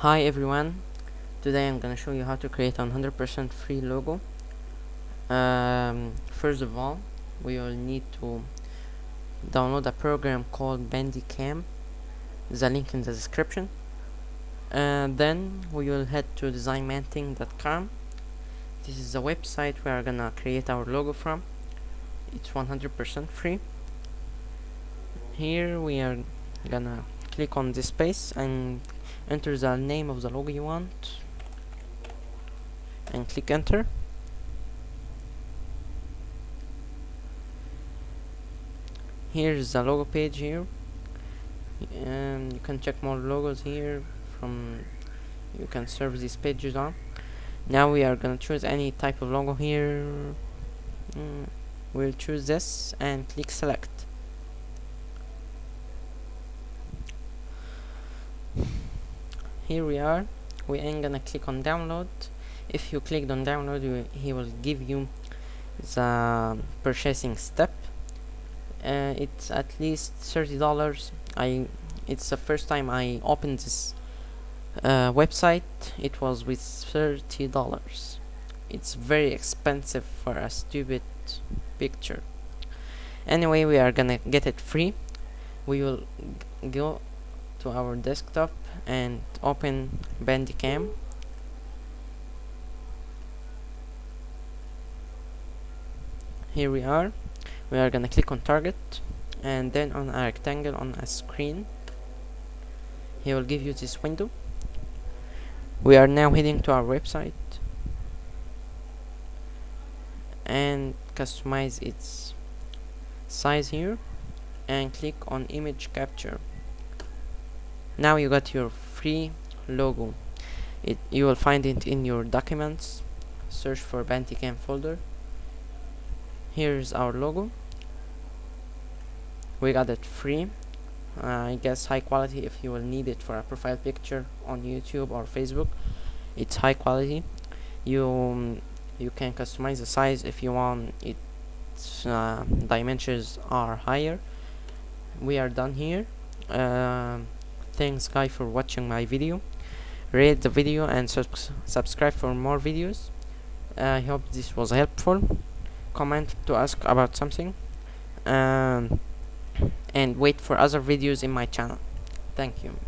Hi everyone, today I'm gonna show you how to create a 100% free logo. Um, first of all, we will need to download a program called Bandicam. The link in the description. Uh, then we will head to designmantic.com. This is the website we are gonna create our logo from. It's 100% free. Here we are gonna click on this space and enter the name of the logo you want. And click enter. Here's the logo page here. And you can check more logos here from you can serve these pages on. Now we are gonna choose any type of logo here. Mm, we'll choose this and click select here we are. We ain't gonna click on download. If you clicked on download you, he will give you the purchasing step. Uh, it's at least thirty dollars. I it's the first time I opened this uh, website. It was with thirty dollars. It's very expensive for a stupid picture. Anyway we are gonna get it free. We will go to our desktop and open Bandicam. Here we are. We are gonna click on target and then on a rectangle on a screen. He will give you this window. We are now heading to our website and customize its size here and click on image capture now you got your free logo. It you will find it in your documents. Search for Bandicam folder. Here's our logo. We got it free. Uh, I guess high quality if you will need it for a profile picture on YouTube or Facebook. It's high quality. You um, you can customize the size if you want. Its uh, dimensions are higher. We are done here. Uh, thanks guys for watching my video. Rate the video and subs subscribe for more videos. I hope this was helpful. Comment to ask about something. Um, and wait for other videos in my channel. Thank you